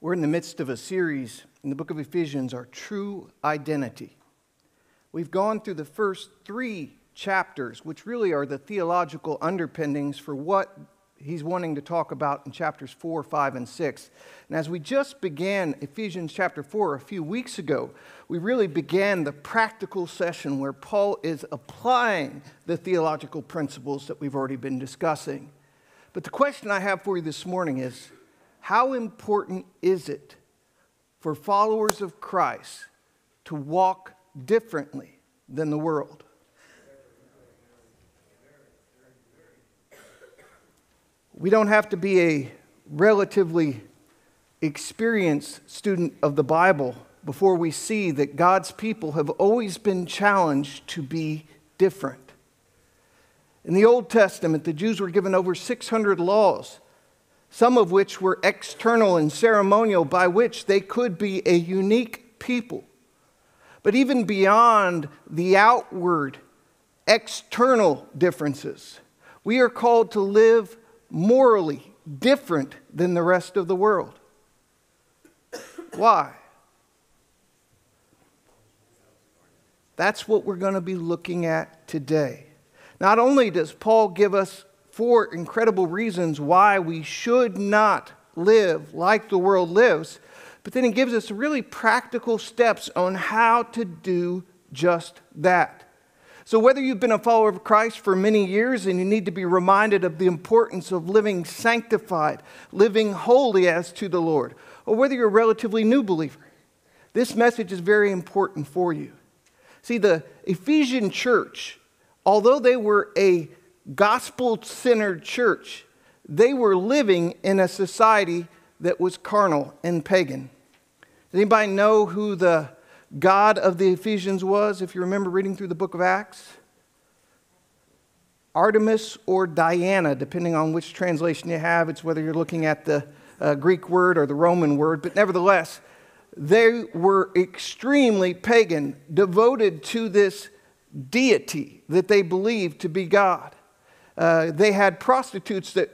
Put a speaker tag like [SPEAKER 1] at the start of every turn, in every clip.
[SPEAKER 1] We're in the midst of a series in the book of Ephesians, Our True Identity. We've gone through the first three chapters, which really are the theological underpinnings for what he's wanting to talk about in chapters 4, 5, and 6. And as we just began Ephesians chapter 4 a few weeks ago, we really began the practical session where Paul is applying the theological principles that we've already been discussing. But the question I have for you this morning is how important is it for followers of Christ to walk differently than the world? We don't have to be a relatively experienced student of the Bible before we see that God's people have always been challenged to be different. In the Old Testament, the Jews were given over 600 laws some of which were external and ceremonial, by which they could be a unique people. But even beyond the outward, external differences, we are called to live morally different than the rest of the world. Why? That's what we're going to be looking at today. Not only does Paul give us four incredible reasons why we should not live like the world lives. But then he gives us really practical steps on how to do just that. So, whether you've been a follower of Christ for many years and you need to be reminded of the importance of living sanctified, living holy as to the Lord, or whether you're a relatively new believer, this message is very important for you. See, the Ephesian church, although they were a gospel centered church, they were living in a society that was carnal and pagan. Does anybody know who the God of the Ephesians was, if you remember reading through the book of Acts? Artemis or Diana, depending on which translation you have. It's whether you're looking at the uh, Greek word or the Roman word, but nevertheless, they were extremely pagan, devoted to this deity that they believed to be God. Uh, they had prostitutes that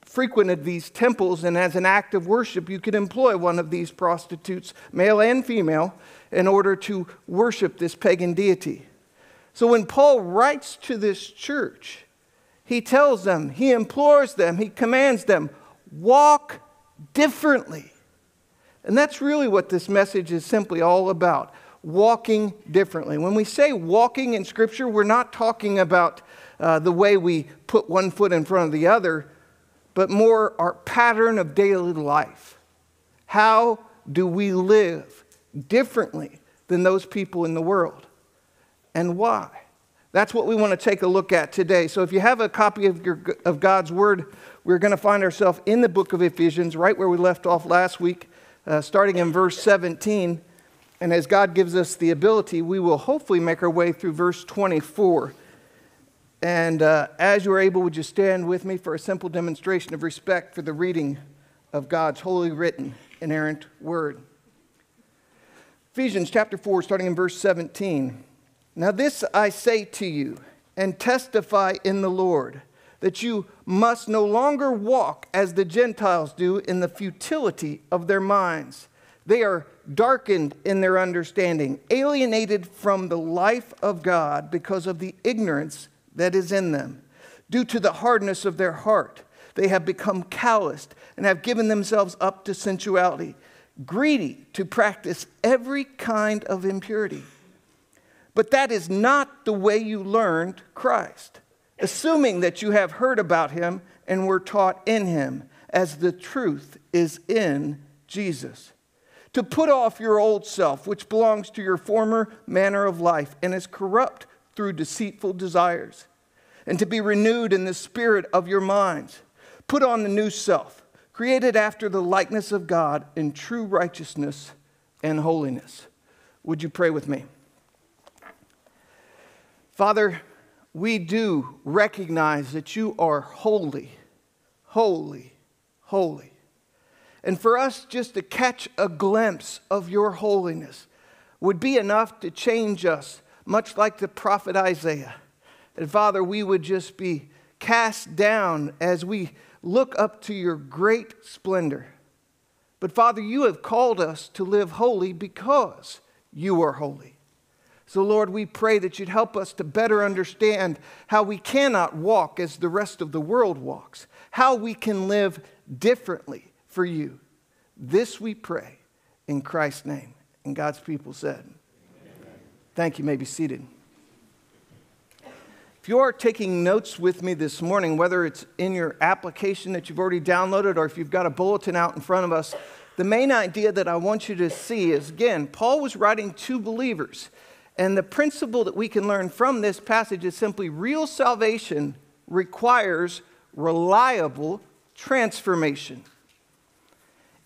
[SPEAKER 1] frequented these temples, and as an act of worship, you could employ one of these prostitutes, male and female, in order to worship this pagan deity. So when Paul writes to this church, he tells them, he implores them, he commands them, walk differently. And that's really what this message is simply all about walking differently. When we say walking in Scripture, we're not talking about uh, the way we put one foot in front of the other, but more our pattern of daily life. How do we live differently than those people in the world? And why? That's what we want to take a look at today. So, if you have a copy of, your, of God's Word, we're going to find ourselves in the book of Ephesians, right where we left off last week, uh, starting in verse 17. And as God gives us the ability, we will hopefully make our way through verse 24. And uh, as you are able, would you stand with me for a simple demonstration of respect for the reading of God's holy written, inerrant word? Ephesians chapter 4, starting in verse 17. Now, this I say to you and testify in the Lord that you must no longer walk as the Gentiles do in the futility of their minds. They are darkened in their understanding, alienated from the life of God because of the ignorance that is in them. Due to the hardness of their heart, they have become calloused and have given themselves up to sensuality, greedy to practice every kind of impurity. But that is not the way you learned Christ, assuming that you have heard about him and were taught in him, as the truth is in Jesus. To put off your old self, which belongs to your former manner of life and is corrupt through deceitful desires and to be renewed in the spirit of your minds. Put on the new self, created after the likeness of God in true righteousness and holiness. Would you pray with me? Father, we do recognize that you are holy, holy, holy. And for us just to catch a glimpse of your holiness would be enough to change us, much like the prophet Isaiah. And Father, we would just be cast down as we look up to your great splendor. But Father, you have called us to live holy because you are holy. So, Lord, we pray that you'd help us to better understand how we cannot walk as the rest of the world walks, how we can live differently for you. This we pray in Christ's name. And God's people said. Thank you. you may be seated. If you are taking notes with me this morning, whether it's in your application that you've already downloaded or if you've got a bulletin out in front of us, the main idea that I want you to see is again, Paul was writing to believers. And the principle that we can learn from this passage is simply real salvation requires reliable transformation.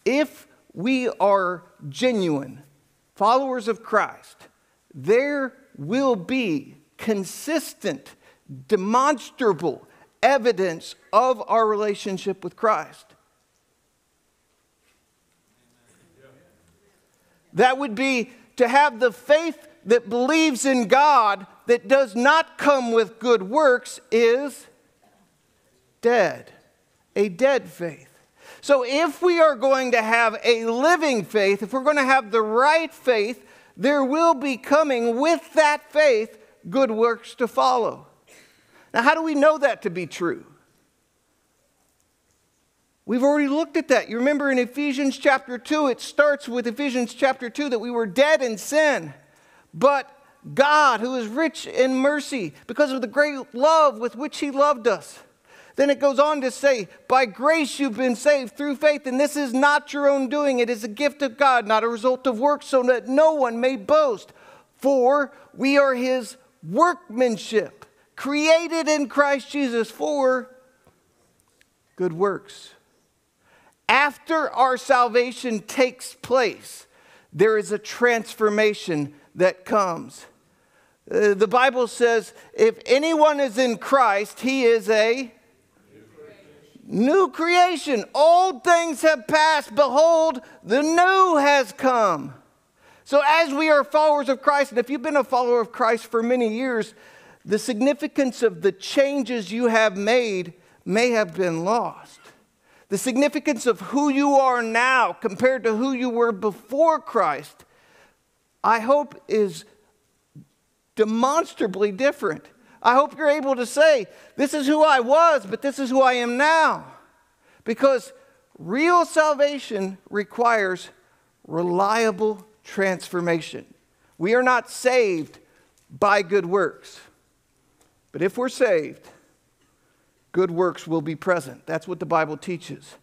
[SPEAKER 1] If we are genuine followers of Christ, there will be consistent, demonstrable evidence of our relationship with Christ. That would be to have the faith that believes in God that does not come with good works is dead, a dead faith. So, if we are going to have a living faith, if we're going to have the right faith, there will be coming with that faith good works to follow. Now, how do we know that to be true? We've already looked at that. You remember in Ephesians chapter 2, it starts with Ephesians chapter 2 that we were dead in sin. But God, who is rich in mercy, because of the great love with which He loved us. Then it goes on to say, By grace you've been saved through faith, and this is not your own doing. It is a gift of God, not a result of works, so that no one may boast. For we are His workmanship, created in Christ Jesus for good works. After our salvation takes place, there is a transformation that comes. Uh, the Bible says if anyone is in Christ, he is a new creation. Old things have passed. Behold, the new has come. So, as we are followers of Christ, and if you've been a follower of Christ for many years, the significance of the changes you have made may have been lost. The significance of who you are now compared to who you were before Christ I hope is demonstrably different. I hope you're able to say, This is who I was, but this is who I am now. Because real salvation requires reliable transformation. We are not saved by good works. But if we're saved, good works will be present. That's what the Bible teaches.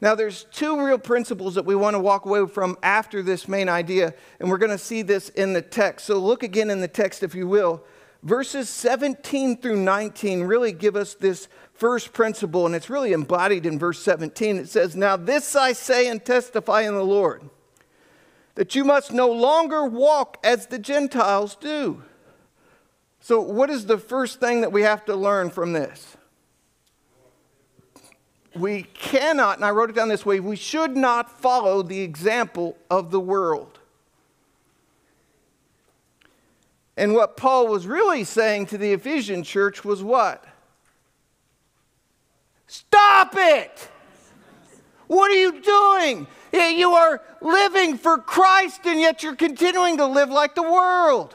[SPEAKER 1] Now, there's two real principles that we want to walk away from after this main idea, and we're going to see this in the text. So, look again in the text, if you will. Verses 17 through 19 really give us this first principle, and it's really embodied in verse 17. It says, Now this I say and testify in the Lord, that you must no longer walk as the Gentiles do. So, what is the first thing that we have to learn from this? we cannot, and I wrote it down this way, we should not follow the example of the world. And what Paul was really saying to the Ephesian church was what? Stop it! What are you doing? You are living for Christ and yet you're continuing to live like the world.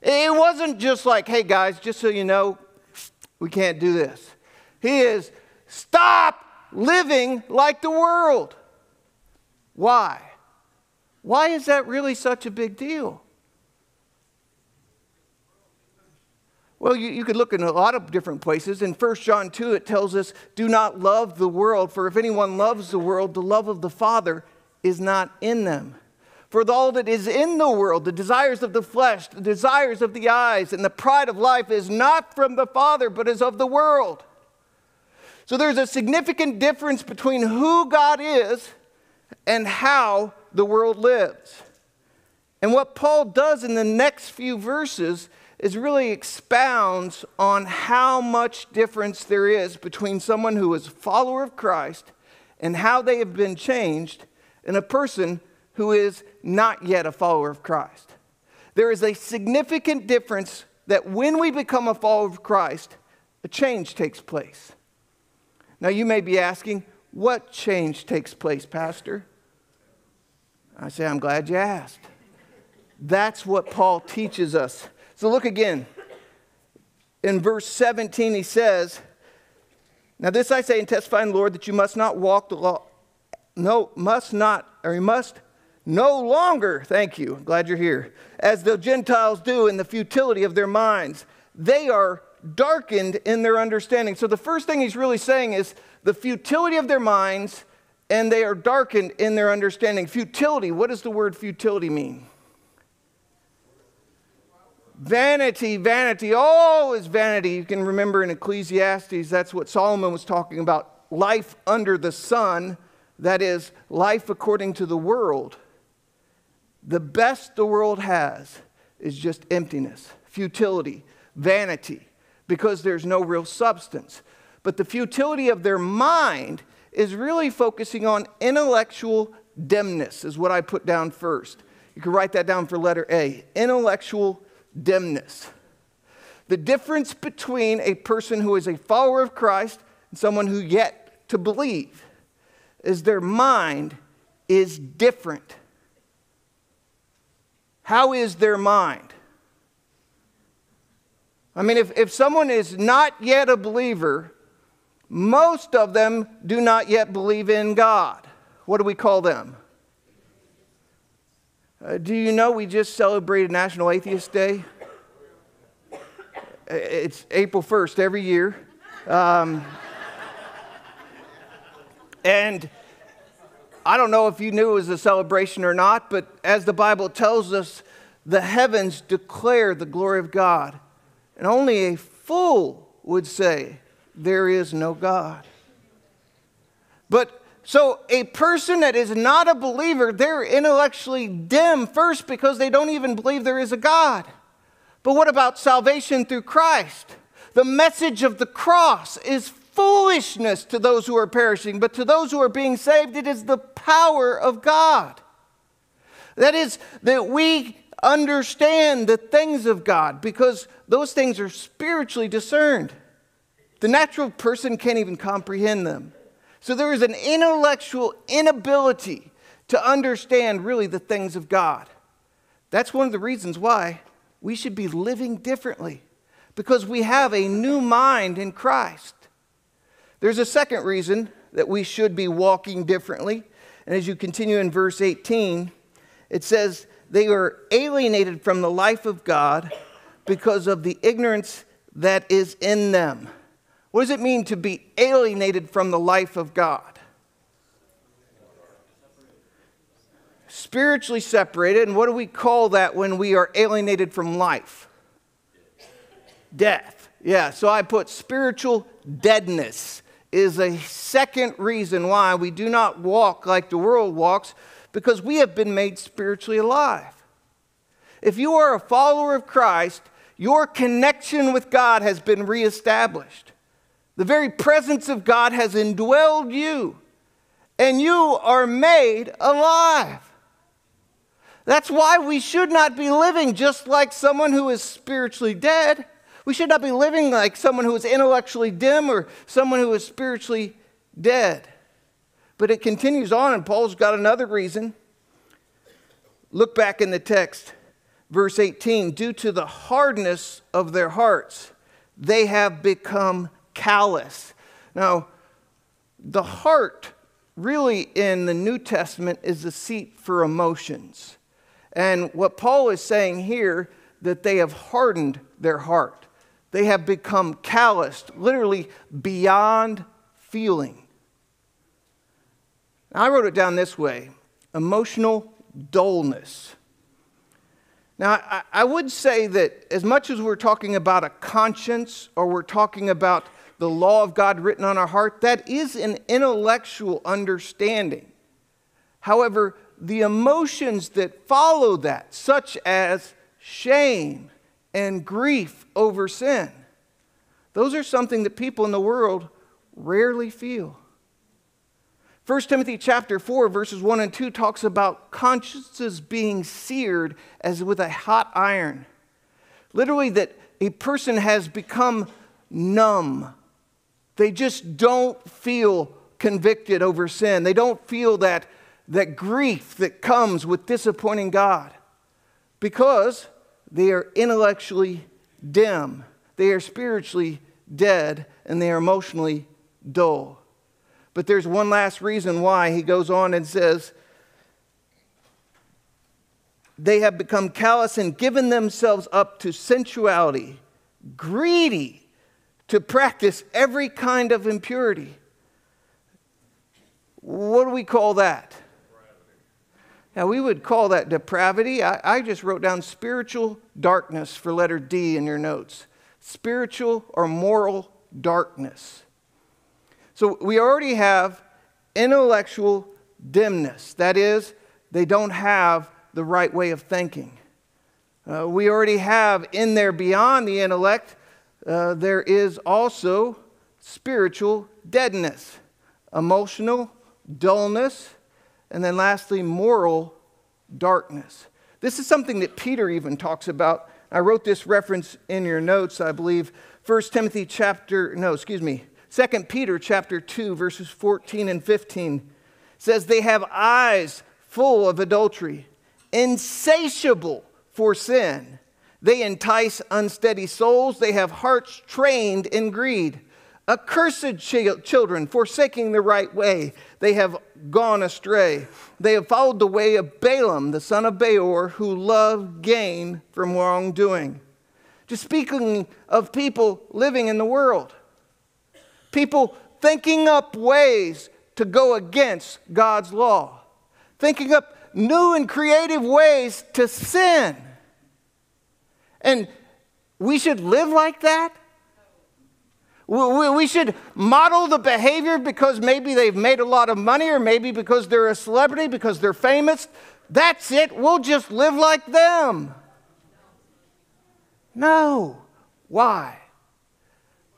[SPEAKER 1] It wasn't just like, hey guys, just so you know, we can't do this. He is Stop living like the world. Why? Why is that really such a big deal? Well, you, you, could look in a lot of different places. In 1 John 2, it tells us, Do not love the world, for if anyone loves the world, the love of the Father is not in them. For all that is in the world, the desires of the flesh, the desires of the eyes, and the pride of life is not from the Father, but is of the world. So there's a significant difference between who God is and how the world lives. And what Paul does in the next few verses is really expounds on how much difference there is between someone who is a follower of Christ and how they have been changed and a person who is not yet a follower of Christ. There is a significant difference that when we become a follower of Christ, a change takes place. Now, you may be asking, what change takes place, Pastor? I say, I'm glad you asked. That's what Paul teaches us. So look again. In verse 17, he says, Now this I say and testify in the Lord that you must not walk the law, no, must not, or you must no longer, thank you, glad you're here, as the Gentiles do in the futility of their minds. They are darkened in their understanding. So the first thing he's really saying is the futility of their minds and they are darkened in their understanding. Futility, what does the word futility mean? Vanity, vanity, all is vanity. You can remember in Ecclesiastes, that's what Solomon was talking about life under the sun, that is, life according to the world. The best the world has is just emptiness, futility, vanity, because there's no real substance. But the futility of their mind is really focusing on intellectual dimness, is what I put down first. You can write that down for letter A intellectual dimness. The difference between a person who is a follower of Christ and someone who yet to believe is their mind is different. How is their mind? I mean, if, if someone is not yet a believer, most of them do not yet believe in God. What do we call them? Uh, do you know we just celebrated National Atheist Day? It's April 1st every year. Um, and I don't know if you knew it was a celebration or not, but as the Bible tells us, the heavens declare the glory of God. And only a fool would say, There is no God. But so, a person that is not a believer, they're intellectually dim first because they don't even believe there is a God. But what about salvation through Christ? The message of the cross is foolishness to those who are perishing, but to those who are being saved, it is the power of God. That is, that we understand the things of God because those things are spiritually discerned. The natural person can't even comprehend them. So there is an intellectual inability to understand really the things of God. That's one of the reasons why we should be living differently, because we have a new mind in Christ. There's a second reason that we should be walking differently. And as you continue in verse 18, it says, They are alienated from the life of God because of the ignorance that is in them. What does it mean to be alienated from the life of God? Spiritually separated. And what do we call that when we are alienated from life? Death. Yeah, so I put spiritual deadness is a second reason why we do not walk like the world walks because we have been made spiritually alive. If you are a follower of Christ, your connection with God has been reestablished. The very presence of God has indwelled you, and you are made alive. That's why we should not be living just like someone who is spiritually dead. We should not be living like someone who is intellectually dim or someone who is spiritually dead. But it continues on, and Paul's got another reason. Look back in the text, verse 18. Due to the hardness of their hearts, they have become callous. Now, the heart, really, in the New Testament, is the seat for emotions. And what Paul is saying here, that they have hardened their heart. They have become calloused, literally beyond feeling. Now, I wrote it down this way emotional dullness. Now, I, I, would say that as much as we're talking about a conscience or we're talking about the law of God written on our heart, that is an intellectual understanding. However, the emotions that follow that, such as shame and grief over sin, those are something that people in the world rarely feel. 1 Timothy chapter 4 verses 1 and 2 talks about consciences being seared as with a hot iron. Literally that a person has become numb they just don't feel convicted over sin. They don't feel that that grief that comes with disappointing God because they are intellectually dim, they are spiritually dead, and they are emotionally dull. But there's one last reason why he goes on and says, they have become callous and given themselves up to sensuality, greedy to practice every kind of impurity. What do we call that? Now, we would call that depravity. I, I, just wrote down spiritual darkness for letter D in your notes. Spiritual or moral darkness. So we already have intellectual dimness. That is, they don't have the right way of thinking. Uh, we already have in there beyond the intellect, uh, there is also spiritual deadness, emotional dullness, and then lastly, moral darkness. This is something that Peter even talks about. I wrote this reference in your notes, I believe. 1 Timothy chapter, no, excuse me, 2 Peter chapter 2, verses 14 and 15 says, They have eyes full of adultery, insatiable for sin. They entice unsteady souls. They have hearts trained in greed. Accursed children, forsaking the right way, they have gone astray. They have followed the way of Balaam, the son of Beor, who loved gain from wrongdoing. Just speaking of people living in the world, people thinking up ways to go against God's law, thinking up new and creative ways to sin. And we should live like that? We should model the behavior because maybe they've made a lot of money or maybe because they're a celebrity, because they're famous. That's it. We'll just live like them. No. Why?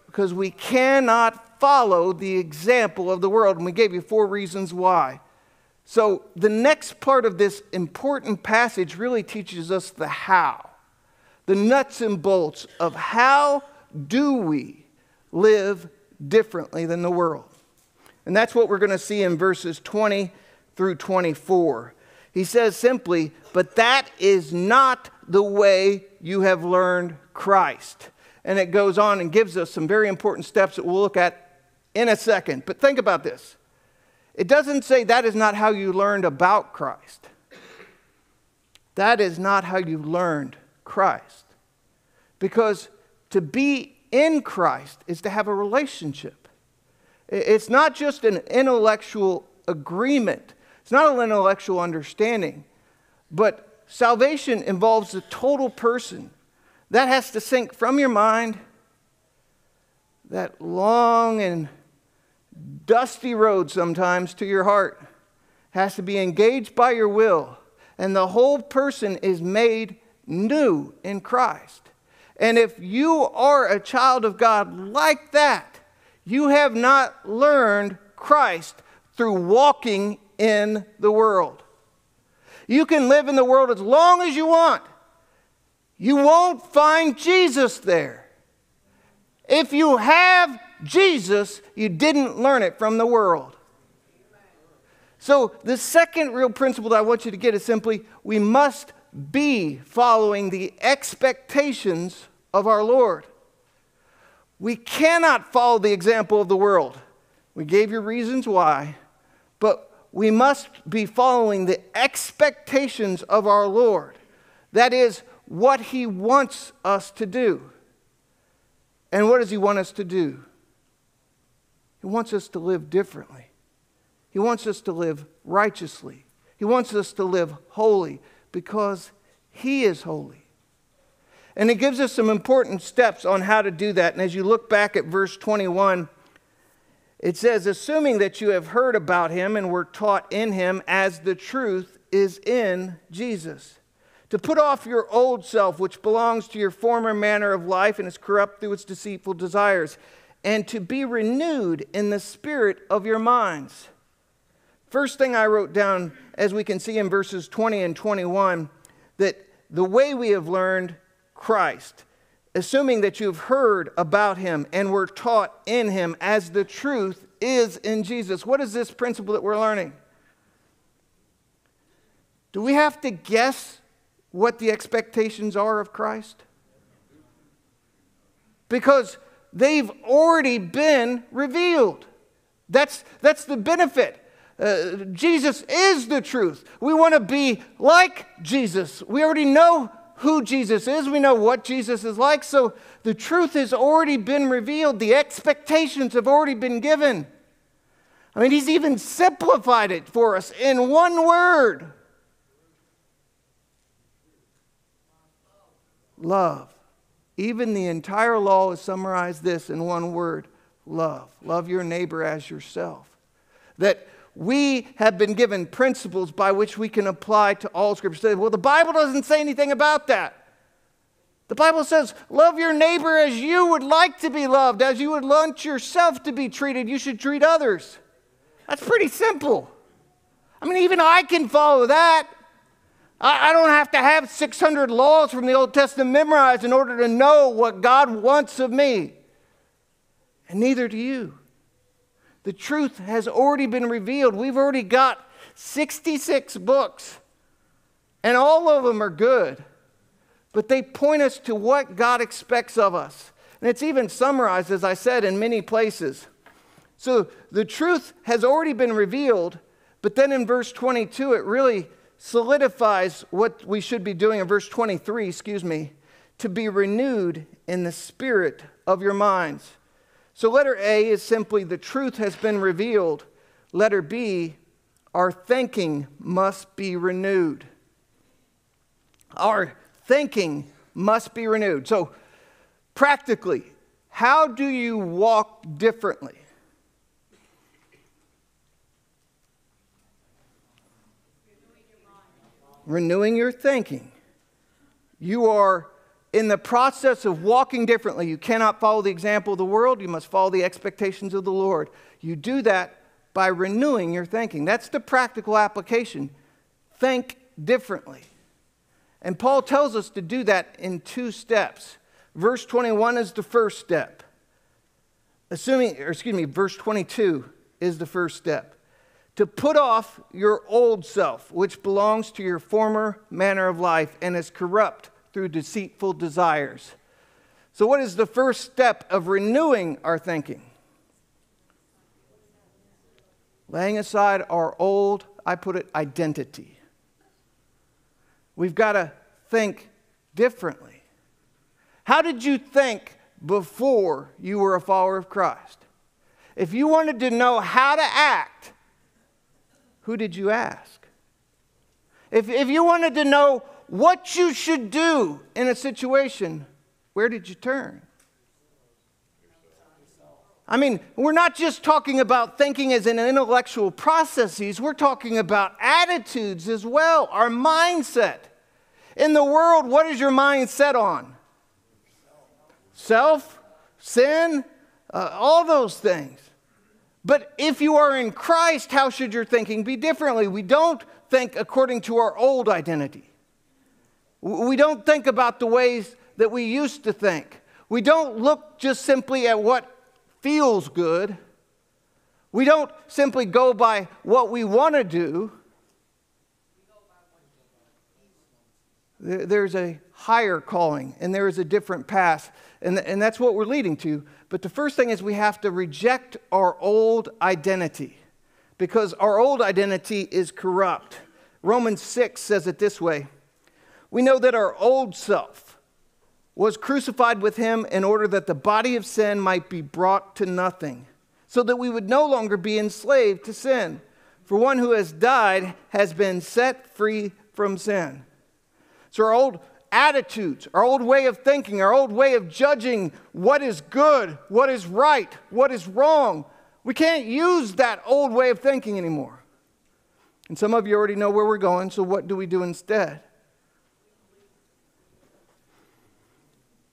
[SPEAKER 1] Because we cannot follow the example of the world. And we gave you four reasons why. So, the next part of this important passage really teaches us the how, the nuts and bolts of how do we live differently than the world. And that's what we're going to see in verses 20 through 24. He says simply, But that is not the way you have learned Christ. And it goes on and gives us some very important steps that we'll look at in a second. But think about this it doesn't say that is not how you learned about Christ, that is not how you learned Christ. Because to be in Christ is to have a relationship. It's not just an intellectual agreement, it's not an intellectual understanding, but salvation involves the total person. That has to sink from your mind, that long and dusty road sometimes to your heart has to be engaged by your will, and the whole person is made new in Christ. And if you are a child of God like that, you have not learned Christ through walking in the world. You can live in the world as long as you want. You won't find Jesus there. If you have Jesus, you didn't learn it from the world. So, the second real principle that I want you to get is simply we must be following the expectations of our Lord. We cannot follow the example of the world. We gave you reasons why, but we must be following the expectations of our Lord. That is what He wants us to do. And what does He want us to do? He wants us to live differently. He wants us to live righteously. He wants us to live holy because He is holy. And it gives us some important steps on how to do that. And as you look back at verse 21, it says, Assuming that you have heard about him and were taught in him as the truth is in Jesus. To put off your old self, which belongs to your former manner of life and is corrupt through its deceitful desires, and to be renewed in the spirit of your minds. First thing I wrote down, as we can see in verses 20 and 21, that the way we have learned Christ, assuming that you've heard about him and were taught in him as the truth is in Jesus. What is this principle that we're learning? Do we have to guess what the expectations are of Christ? Because they've already been revealed. That's, that's the benefit. Uh, Jesus is the truth. We want to be like Jesus. We already know who Jesus is, we know what Jesus is like. So the truth has already been revealed, the expectations have already been given. I mean, he's even simplified it for us in one word love. Even the entire law is summarized this in one word love. Love your neighbor as yourself. That we have been given principles by which we can apply to all scripture. Well, the Bible doesn't say anything about that. The Bible says, Love your neighbor as you would like to be loved, as you would want yourself to be treated, you should treat others. That's pretty simple. I mean, even I can follow that. I, don't have to have 600 laws from the Old Testament memorized in order to know what God wants of me. And neither do you. The truth has already been revealed. We've already got 66 books, and all of them are good, but they point us to what God expects of us. And it's even summarized, as I said, in many places. So the truth has already been revealed, but then in verse 22, it really solidifies what we should be doing in verse 23, excuse me, to be renewed in the spirit of your minds. So, letter A is simply the truth has been revealed. Letter B, our thinking must be renewed. Our thinking must be renewed. So, practically, how do you walk differently? Renewing your thinking. You are in the process of walking differently, you cannot follow the example of the world, you must follow the expectations of the Lord. You do that by renewing your thinking. That's the practical application. Think differently. And Paul tells us to do that in two steps. Verse 21 is the first step. Assuming, or excuse me, verse 22 is the first step. To put off your old self, which belongs to your former manner of life and is corrupt through deceitful desires. So, what is the first step of renewing our thinking? Laying aside our old, I put it, identity. We've got to think differently. How did you think before you were a follower of Christ? If you wanted to know how to act, who did you ask? If, if you wanted to know what you should do in a situation, where did you turn? I mean, we're not just talking about thinking as an intellectual processes, we're talking about attitudes as well, our mindset. In the world, what is your mind set on? Self, sin, uh, all those things. But if you are in Christ, how should your thinking be differently? We don't think according to our old identity. We don't think about the ways that we used to think. We don't look just simply at what feels good. We don't simply go by what we want to do. There's a higher calling and there is a different path, and, and that's what we're leading to. But the first thing is we have to reject our old identity because our old identity is corrupt. Romans 6 says it this way we know that our old self was crucified with him in order that the body of sin might be brought to nothing, so that we would no longer be enslaved to sin. For one who has died has been set free from sin. So our old attitudes, our old way of thinking, our old way of judging what is good, what is right, what is wrong, we can't use that old way of thinking anymore. And some of you already know where we're going, so what do we do instead?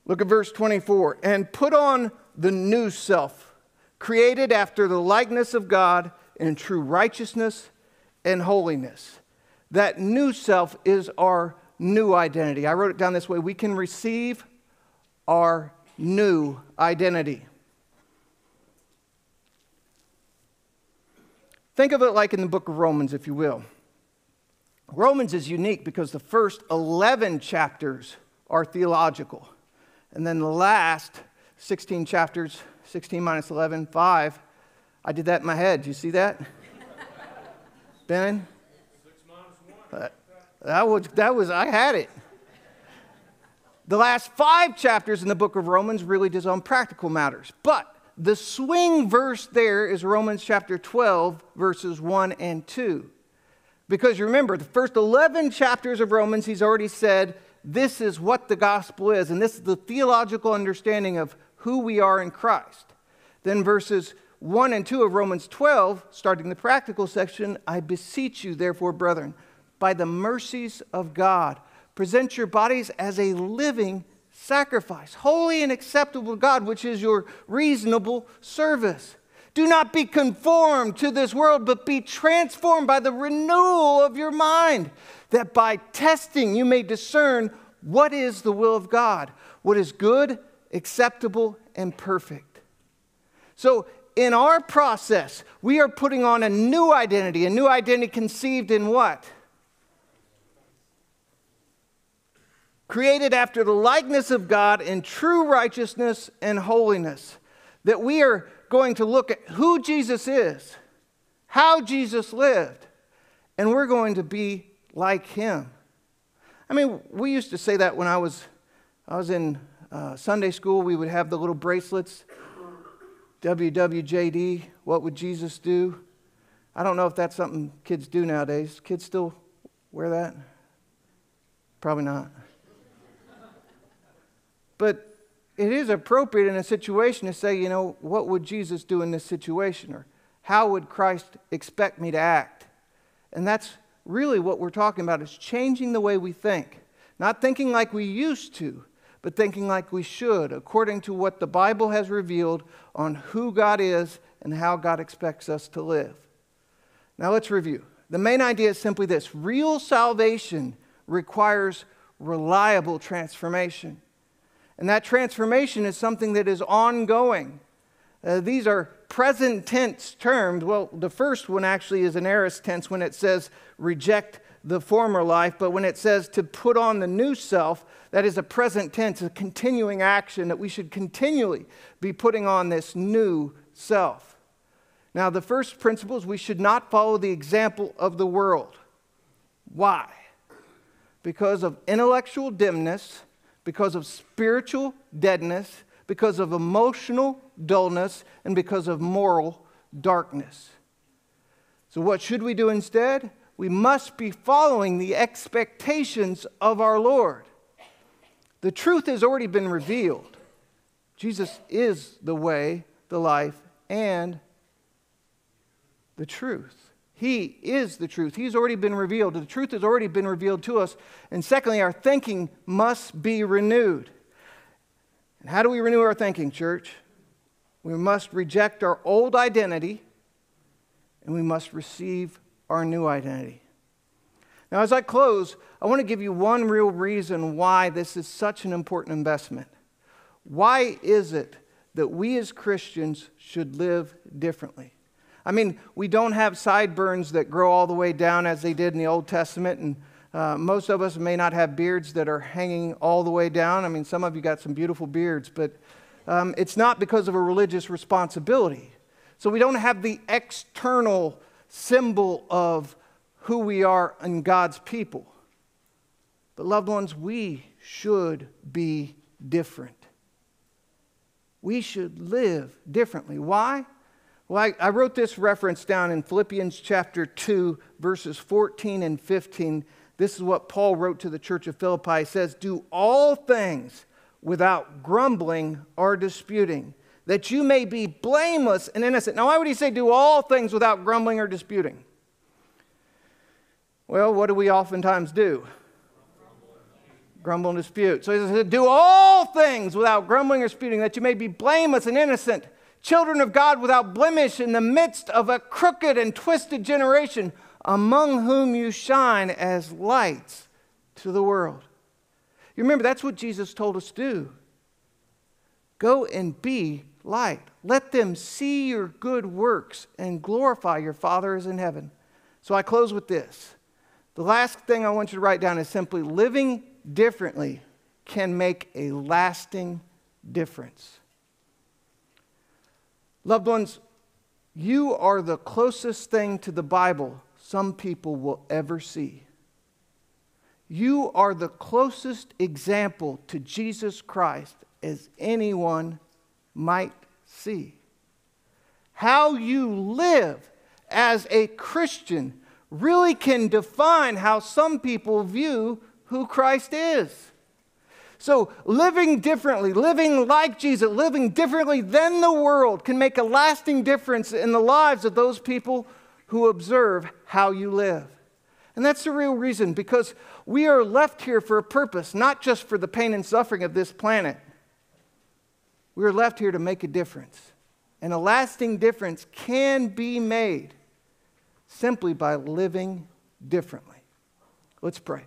[SPEAKER 1] Look at verse 24. And put on the new self, created after the likeness of God in true righteousness and holiness. That new self is our new identity. I wrote it down this way we can receive our new identity. Think of it like in the book of Romans, if you will. Romans is unique because the first 11 chapters are theological. And then the last 16 chapters, 16 minus 11, 5, I did that in my head. Do you see that? ben? Uh, that was, that was, I had it. The last five chapters in the book of Romans really deals on practical matters. But the swing verse there is Romans chapter 12, verses 1 and 2. Because remember, the first 11 chapters of Romans, he's already said, this is what the gospel is, and this is the theological understanding of who we are in Christ. Then verses 1 and 2 of Romans 12, starting the practical section, I beseech you, therefore, brethren, by the mercies of God, present your bodies as a living sacrifice, holy and acceptable to God, which is your reasonable service. Do not be conformed to this world, but be transformed by the renewal of your mind, that by testing you may discern what is the will of God, what is good, acceptable, and perfect. So, in our process, we are putting on a new identity, a new identity conceived in what? Created after the likeness of God in true righteousness and holiness. That we are going to look at who Jesus is, how Jesus lived, and we're going to be like him. I mean, we used to say that when I was, I was in uh, Sunday school. We would have the little bracelets, WWJD, what would Jesus do? I don't know if that's something kids do nowadays. Kids still wear that? Probably not. But it is appropriate in a situation to say, you know, what would Jesus do in this situation? Or how would Christ expect me to act? And that's really what we're talking about is changing the way we think. Not thinking like we used to, but thinking like we should, according to what the Bible has revealed on who God is and how God expects us to live. Now let's review. The main idea is simply this real salvation requires reliable transformation. And that transformation is something that is ongoing. Uh, these are present tense terms. Well, the first one actually is an aorist tense when it says reject the former life, but when it says to put on the new self, that is a present tense, a continuing action that we should continually be putting on this new self. Now, the first principle is we should not follow the example of the world. Why? Because of intellectual dimness because of spiritual deadness, because of emotional dullness, and because of moral darkness. So, what should we do instead? We must be following the expectations of our Lord. The truth has already been revealed. Jesus is the way, the life, and the truth. He is the truth. He's already been revealed. The truth has already been revealed to us. And secondly, our thinking must be renewed. And how do we renew our thinking, church? We must reject our old identity and we must receive our new identity. Now, as I close, I want to give you one real reason why this is such an important investment. Why is it that we as Christians should live differently? I mean, we don't have sideburns that grow all the way down as they did in the Old Testament, and uh, most of us may not have beards that are hanging all the way down. I mean, some of you got some beautiful beards, but um, it's not because of a religious responsibility. So we don't have the external symbol of who we are in God's people. But, loved ones, we should be different. We should live differently. Why? Well, I, I, wrote this reference down in Philippians chapter 2, verses 14 and 15. This is what Paul wrote to the church of Philippi. He says, Do all things without grumbling or disputing, that you may be blameless and innocent. Now, why would he say, Do all things without grumbling or disputing? Well, what do we oftentimes do? Grumble and dispute. So he says, Do all things without grumbling or disputing, that you may be blameless and innocent children of God without blemish in the midst of a crooked and twisted generation, among whom you shine as lights to the world. You remember, that's what Jesus told us to do. Go and be light. Let them see your good works and glorify your Father is in heaven. So I close with this The last thing I want you to write down is simply living differently can make a lasting difference. Loved ones, you are the closest thing to the Bible some people will ever see. You are the closest example to Jesus Christ as anyone might see. How you live as a Christian really can define how some people view who Christ is. So, living differently, living like Jesus, living differently than the world can make a lasting difference in the lives of those people who observe how you live. And that's the real reason, because we are left here for a purpose, not just for the pain and suffering of this planet. We are left here to make a difference. And a lasting difference can be made simply by living differently. Let's pray.